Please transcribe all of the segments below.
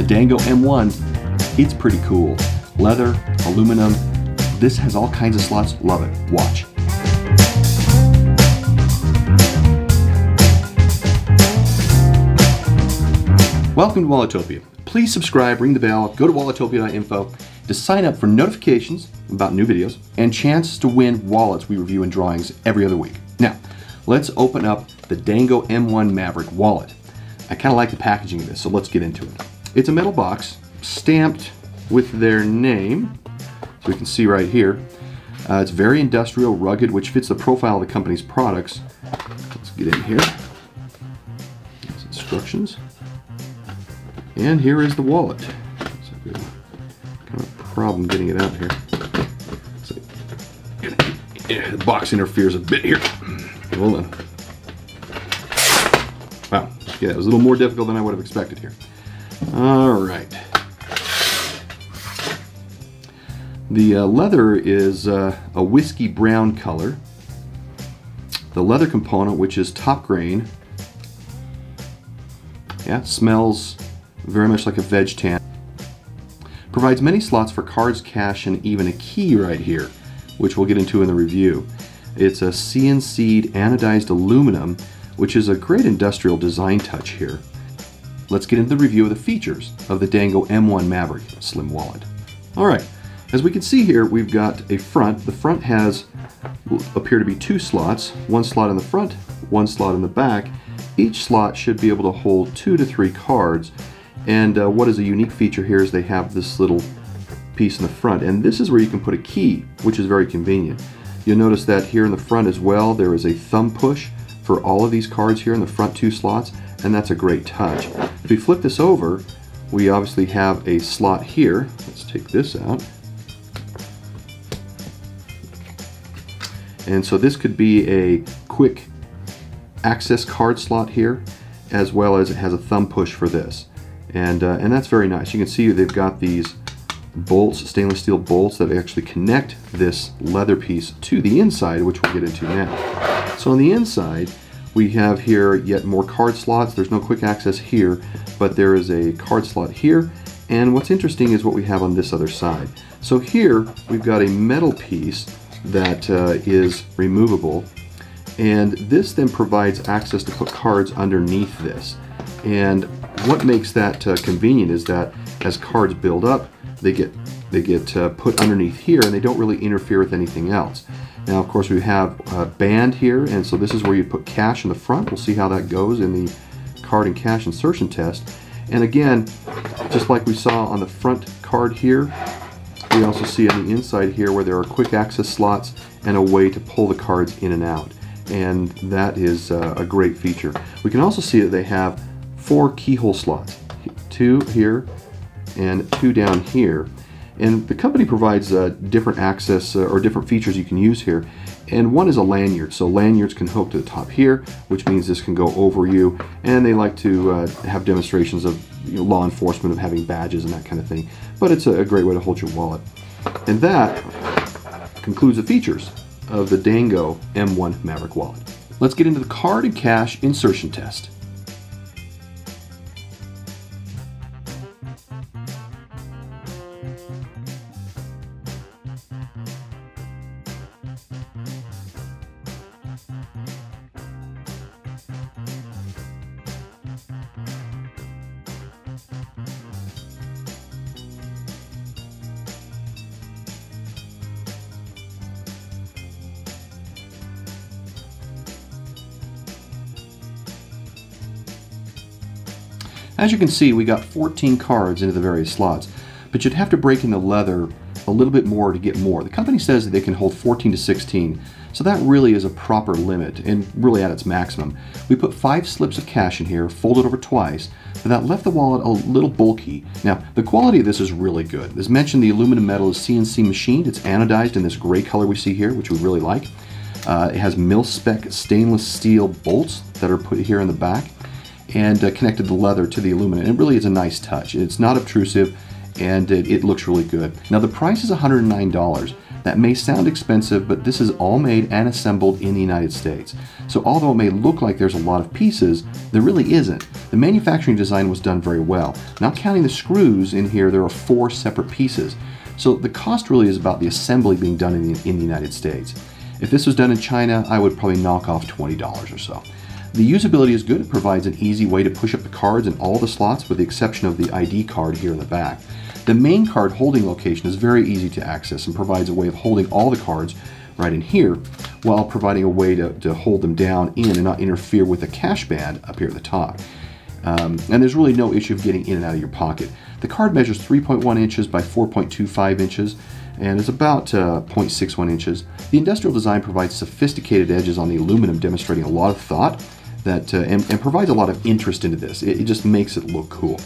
The Dango M1, it's pretty cool. Leather, aluminum, this has all kinds of slots. Love it. Watch. Welcome to Walletopia. Please subscribe, ring the bell, go to walletopia.info to sign up for notifications about new videos and chances to win wallets we review in drawings every other week. Now, let's open up the Dango M1 Maverick wallet. I kind of like the packaging of this, so let's get into it. It's a metal box stamped with their name, so we can see right here. Uh, it's very industrial, rugged, which fits the profile of the company's products. Let's get in here. There's instructions. And here is the wallet. So kind of a problem getting it out here. So, yeah, the box interferes a bit here. Hold on. Wow, yeah, it was a little more difficult than I would have expected here. All right. The uh, leather is uh, a whiskey brown color. The leather component, which is top grain, yeah, smells very much like a veg tan. Provides many slots for cards, cash, and even a key right here, which we'll get into in the review. It's a CNC'd anodized aluminum, which is a great industrial design touch here. Let's get into the review of the features of the Dango M1 Maverick Slim Wallet. Alright, as we can see here, we've got a front. The front has appear to be two slots, one slot in the front, one slot in the back. Each slot should be able to hold two to three cards, and uh, what is a unique feature here is they have this little piece in the front. And this is where you can put a key, which is very convenient. You'll notice that here in the front as well, there is a thumb push for all of these cards here in the front two slots, and that's a great touch. If we flip this over, we obviously have a slot here. Let's take this out. And so this could be a quick access card slot here, as well as it has a thumb push for this and uh, and that's very nice. You can see they've got these bolts, stainless steel bolts that actually connect this leather piece to the inside, which we'll get into now. So on the inside, we have here yet more card slots. There's no quick access here, but there is a card slot here. And what's interesting is what we have on this other side. So here we've got a metal piece that uh, is removable. And this then provides access to put cards underneath this. And what makes that uh, convenient is that as cards build up, they get they get uh, put underneath here and they don't really interfere with anything else. Now, of course, we have a band here, and so this is where you put cash in the front. We'll see how that goes in the card and cash insertion test. And again, just like we saw on the front card here, we also see on the inside here where there are quick access slots and a way to pull the cards in and out. And that is uh, a great feature. We can also see that they have four keyhole slots, two here and two down here. And the company provides uh, different access uh, or different features you can use here. And one is a lanyard. So lanyards can hook to the top here, which means this can go over you. And they like to uh, have demonstrations of you know, law enforcement of having badges and that kind of thing. But it's a, a great way to hold your wallet. And that concludes the features of the Dango M1 Maverick wallet. Let's get into the card and cash insertion test. As you can see, we got 14 cards into the various slots, but you'd have to break in the leather a little bit more to get more. The company says that they can hold 14 to 16, so that really is a proper limit and really at its maximum. We put five slips of cash in here, folded over twice, but that left the wallet a little bulky. Now, the quality of this is really good. As mentioned, the aluminum metal is CNC machined. It's anodized in this gray color we see here, which we really like. Uh, it has mil-spec stainless steel bolts that are put here in the back and uh, connected the leather to the aluminum. It really is a nice touch. It's not obtrusive and it, it looks really good. Now the price is $109. That may sound expensive, but this is all made and assembled in the United States. So although it may look like there's a lot of pieces, there really isn't. The manufacturing design was done very well. Not counting the screws in here, there are four separate pieces. So the cost really is about the assembly being done in the, in the United States. If this was done in China, I would probably knock off $20 or so. The usability is good. It provides an easy way to push up the cards in all the slots with the exception of the ID card here in the back. The main card holding location is very easy to access and provides a way of holding all the cards right in here while providing a way to, to hold them down in and not interfere with the cash band up here at the top. Um, and there's really no issue of getting in and out of your pocket. The card measures 3.1 inches by 4.25 inches and is about uh, 0.61 inches. The industrial design provides sophisticated edges on the aluminum, demonstrating a lot of thought that uh, and, and, provides a lot of interest into this. It, it just makes it look cool.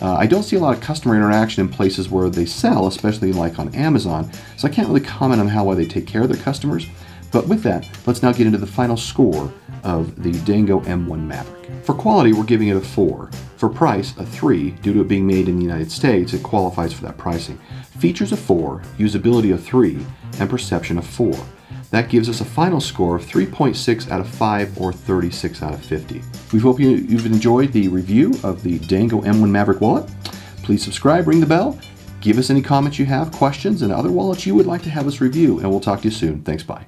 Uh, I don't see a lot of customer interaction in places where they sell, especially like on Amazon, so I can't really comment on how well they take care of their customers. But with that, let's now get into the final score of the Dango M1 Maverick. For quality, we're giving it a 4. For price, a 3. Due to it being made in the United States, it qualifies for that pricing. Features a 4, usability a 3, and perception a 4. That gives us a final score of 3.6 out of 5 or 36 out of 50. We hope you, you've enjoyed the review of the Dango M1 Maverick wallet. Please subscribe, ring the bell, give us any comments you have, questions, and other wallets you would like to have us review, and we'll talk to you soon. Thanks, bye.